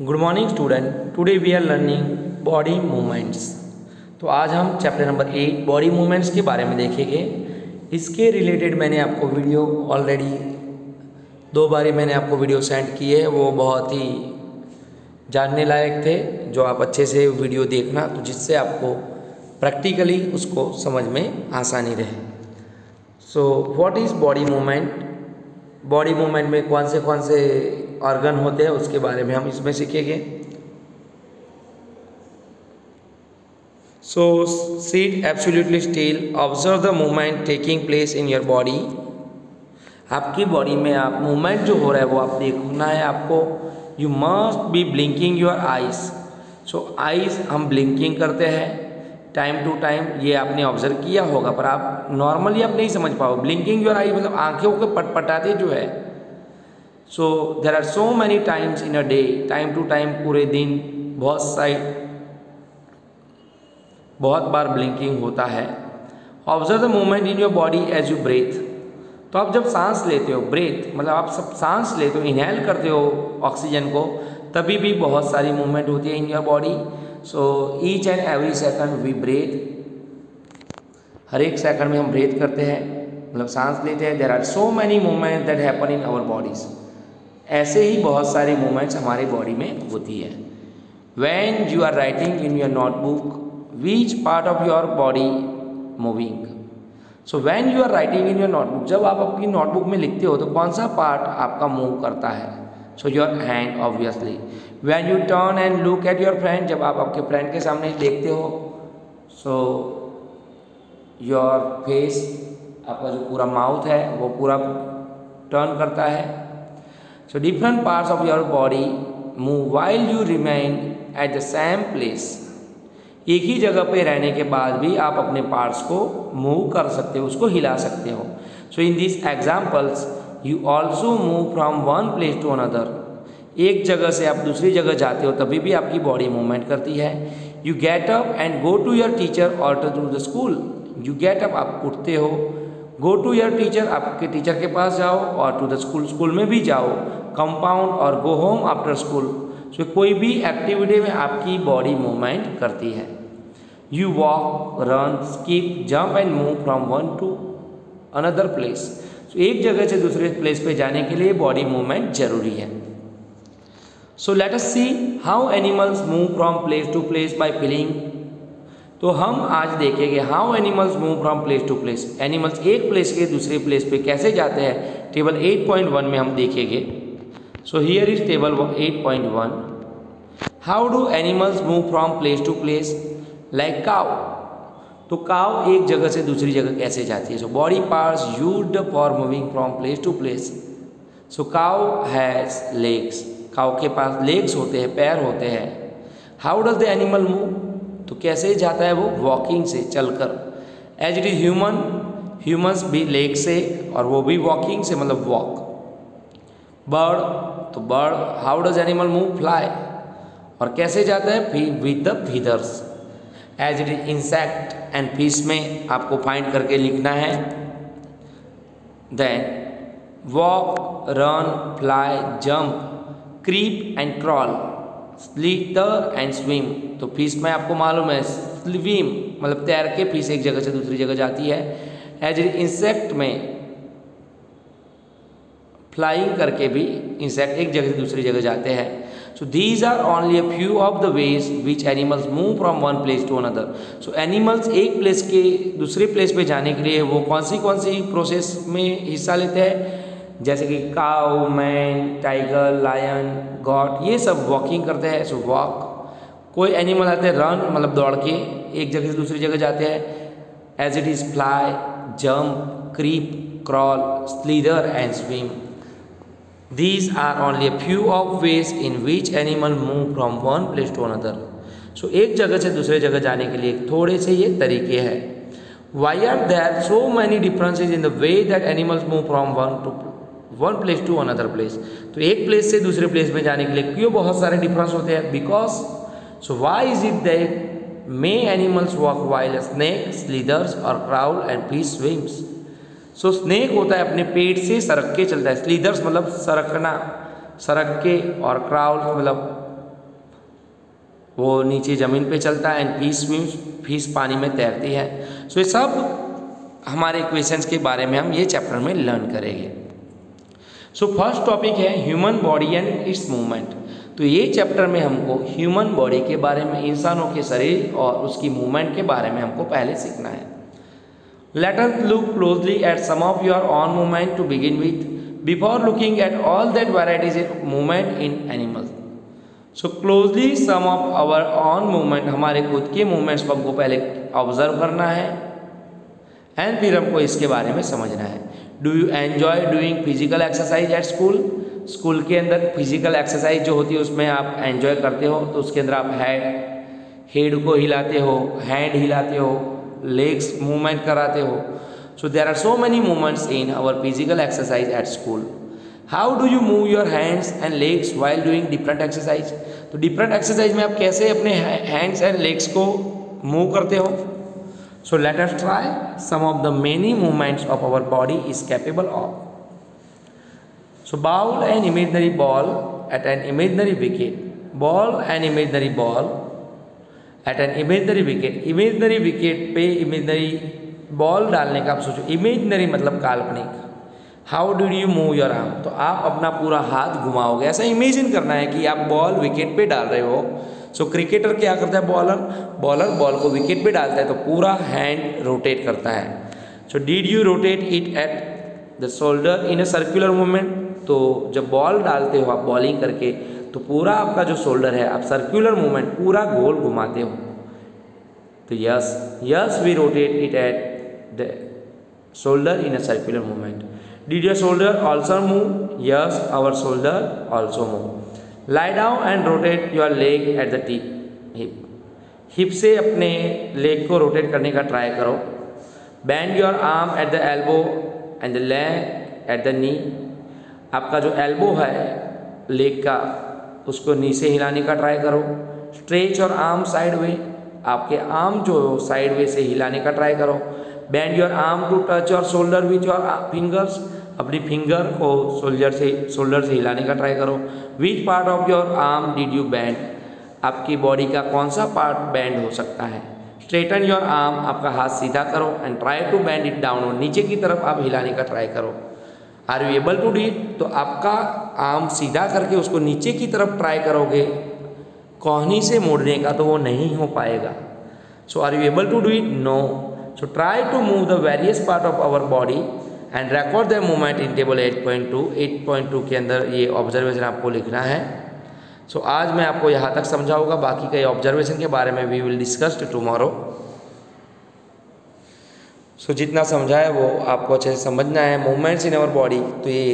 Good morning student. Today we are learning body movements तो आज हम chapter number eight body movements के बारे में देखेंगे। इसके रिलेटेड मैंने आपको वीडियो ऑलरेडी दो बारी मैंने आपको वीडियो सेंड की है, वो बहुत ही जानने लायक थे, जो आप अच्छे से वीडियो देखना तो जिससे आपको प्रैक्टिकली उसको समझ में आसानी रहे। So what is body movement body movement में कौन से कौन से ऑर्गन होते हैं, उसके बारे में हम इसमें सीखेंगे। So sit absolutely still observe the movement taking place in your body आपकी बॉडी में आप मूवमेंट जो हो रहा है, वो आप देखना है आपको। You must be blinking your eyes so eyes हम ब्लिंकिंग करते हैं। टाइम टू टाइम ये आपने ऑब्ज़र्व किया होगा, पर आप नॉर्मली आप नहीं समझ पाओ ब्लिंकिंग योर आई मतलब आँखों के पटपटाते जो है so there are so many times in a day time to time पूरे दिन, बहुत साइड बहुत बार ब्लिंकिंग होता है। Observe the movement in your body as you breathe तो आप जब सांस लेते हो ब्रेथ मतलब आप सब सांस लेते हो इनहेल करते हो ऑक्सीजन को, तभी भी बहुत सारी मूवमेंट होती है in your body so each and every second we breathe हर एक सेकंड में हम ब्रेथ करते हैं। मतलब सांस लेते हैं। There are so many movement that happen in our bodies ऐसे ही बहुत सारी मूवमेंट्स हमारी बॉडी में होती है। When you are writing in your notebook which part of your body moving so when you are writing in your notebook जब आप अपनी नोटबुक में लिखते हो तो कौन सा पार्ट आपका मूव करता है? So your hand obviously when you turn and look at your friend जब आप आपके फ्रेंड के सामने देखते हो सो योर फेस आपका जो पूरा माउथ है, वो पूरा टर्न करता है। So different parts of your body move while you remain at the same place एक ही जगह पे रहने के बाद भी आप अपने पार्ट्स को मूव कर सकते हो, उसको हिला सकते हो। So in this examples you also move from one place to another एक जगह से आप दूसरी जगह जाते हो, तभी भी आपकी बॉडी मूवमेंट करती है। You get up and go to your teacher or to the school you get up आप उठते हो। गो टू योर टीचर आपके टीचर के पास जाओ और टू द स्कूल स्कूल में भी जाओ। कंपाउंड और go home after school so कोई भी एक्टिविटी में आपकी बॉडी मूवमेंट करती है। You walk run skip jump and move from one to another place so एक जगह से दूसरे प्लेस पे जाने के लिए बॉडी मूवमेंट ज़रूरी है। So let us see how animals move from place to place by feeling तो हम आज देखेंगे how animals move from place to place animals एक प्लेस के दूसरे प्लेस पे कैसे जाते हैं? टेबल 8.1 में हम देखेंगे. So here is table 8.1 how do animals move from place to place like cow तो काव एक जगह से दूसरी जगह कैसे जाती है? So body parts used for moving from place to place so cow has legs cow के पास लेग्स होते हैं, पैर होते हैं. How does the animal move तो कैसे जाता है वो? वॉकिंग से चलकर। As it is human humans भी लेग से और वो भी वॉकिंग से मतलब वॉक बर्ड तो bird how does animal move fly और कैसे जाता है? With the feathers as it is insect and fish में आपको फाइंड करके लिखना है। Then walk run fly jump creep and crawl slither and swim. तो फ़िश में आपको मालूम है, स्विम मतलब तैर के फ़िश एक जगह से दूसरी जगह जाती है। एज इंसेक्ट में फ्लाइंग करके भी इंसेक्ट एक जगह से दूसरी जगह जाते हैं। So these are only a few of the ways which animals move from one place to another so animals एक प्लेस के, दूसरे प्लेस पे जाने के लिए वो कौन सी कौन सी प्रोसेस में हिस्सा लेते हैं? जैसे कि cow man tiger lion god ये सब वॉकिंग करते हैं सो वॉक कोई एनिमल आते हैं रन मतलब दौड़ के, एक जगह से दूसरी जगह जाते हैं. As it is fly jump creep crawl slither and swim these are only a few of ways in which animal move from one place to another so एक जगह से दूसरे जगह जाने के लिए थोड़े से ये तरीके हैं. Why are there so many differences in the way that animals move from one to one place to another place तो एक प्लेस से दूसरे प्लेस में जाने के लिए क्यों बहुत सारे डिफरेंस होते हैं? Because so why is it that may animals walk while snake slithers or crawl and fish swims so snake होता है अपने पेट से सरक के चलता है। स्लीदर्स मतलब सरकना सरक के और क्राउल मतलब वो नीचे ज़मीन पे चलता है एंड फ़ीस मीन्स फ़ीस पानी में तैरती है। सो so, ये सब हमारे इक्वेशंस के बारे में हम ये चैप्टर में लर्न करेंगे। सो फ़र्स्ट टॉपिक है human body and its movement तो ये चैप्टर में हमको ह्यूमन बॉडी के बारे में, इंसानों के शरीर और उसकी मूवमेंट के बारे में हमको पहले सीखना है। Let us look closely at some of your own movement to begin with before looking at all that varieties of movement in animals so closely some of our own movement हमारे खुद के मूवमेंट्स को हमको पहले observe करना है and फिर हमको इसके बारे में समझना है। Do you enjoy doing physical exercise at school school के अंदर फ़िज़िकल एक्सरसाइज जो होती है, उसमें आप एन्जॉय करते हो तो उसके अंदर आप हैड हेड को हिलाते हो हैंड हिलाते हो लेग्स मूवमेंट कराते हो। So there are so many movements in our physical exercise at school how do you move your hands and legs while doing different exercise तो डिफरेंट एक्सरसाइज में आप कैसे अपने हैंड्स एंड लेग्स को move करते हो? So let us try some of the many movements of our body is capable of. So bowl an imaginary ball at an imaginary wicket. Ball an imaginary ball at an imaginary wicket. Imaginary wicket पे imaginary ball डालने का आप सोचो imaginary मतलब काल्पनिक how do you move your arm तो आप अपना पूरा हाथ घुमाओगे ऐसा इमेजिन करना है कि आप बॉल विकेट पे डाल रहे हो सो क्रिकेटर क्या करता है बॉलर बॉलर बॉल को विकेट पे डालता है तो पूरा हैंड रोटेट करता है। So did you rotate it at the shoulder in a circular movement तो जब बॉल डालते हो आप बॉलिंग करके तो पूरा आपका जो शोल्डर है, आप सर्कुलर मूवमेंट पूरा गोल घुमाते हो। तो yes yes we rotate it at the shoulder in a circular movement did your shoulder also move yes our shoulder also move lie down and rotate your leg at the T hip hip से अपने leg को rotate करने का try करो. Bend your arm at the elbow and the leg at the knee आपका जो elbow है leg का, उसको नी से हिलाने का ट्राई करो. स्ट्रेच और आर्म साइड वे आपके आर्म जो साइड वे से हिलाने का ट्राई करो. Bend your arm to touch your shoulder with your fingers अपनी फिंगर को शोल्डर से शोल्डर से हिलाने का ट्राई करो। Which part of your arm did you bend आपकी बॉडी का कौन सा पार्ट बैंड हो सकता है? स्ट्रेटन योर आर्म आपका हाथ सीधा करो and try to bend it down नीचे की तरफ़ आप हिलाने का ट्राई करो। Are you able to do it तो आपका आर्म सीधा करके उसको नीचे की तरफ़ ट्राई करोगे। कोहनी से मोड़ने का तो वो नहीं हो पाएगा। So are you able to do it no so try to move the various part of our body and record the movement in table 8.2 8.2 के अंदर ये ऑब्जर्वेशन आपको लिखना है। सो so, आज मैं आपको यहाँ तक समझाऊँगा बाकी कई ऑब्जर्वेशन के बारे में we will discuss tomorrow so जितना समझा है वो आपको अच्छे से समझना है। मूवमेंट्स इन अवर बॉडी तो ये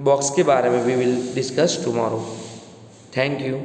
बॉक्स के बारे में we will discuss tomorrow thank you